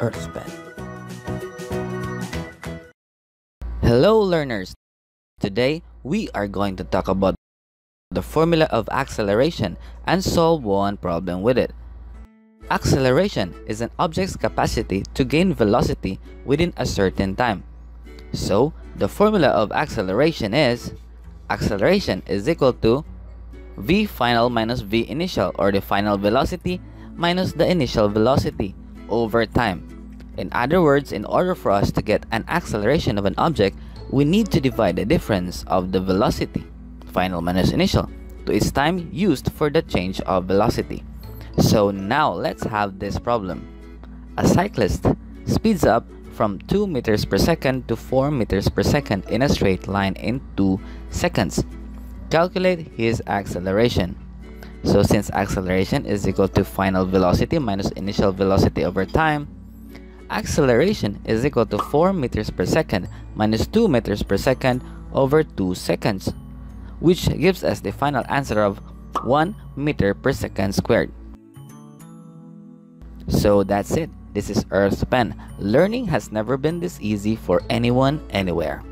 EarthPen. Hello learners! Today we are going to talk about the formula of acceleration and solve one problem with it. Acceleration is an object's capacity to gain velocity within a certain time. So, the formula of acceleration is acceleration is equal to v final minus v initial or the final velocity minus the initial velocity over time. In other words, in order for us to get an acceleration of an object, we need to divide the difference of the velocity, final minus initial, to its time used for the change of velocity. So now let's have this problem. A cyclist speeds up from 2 meters per second to 4 meters per second in a straight line in 2 seconds. Calculate his acceleration. So since acceleration is equal to final velocity minus initial velocity over time, acceleration is equal to 4 meters per second minus 2 meters per second over 2 seconds, which gives us the final answer of 1 meter per second squared. So that's it. This is EarthPen. Learning has never been this easy for anyone, anywhere.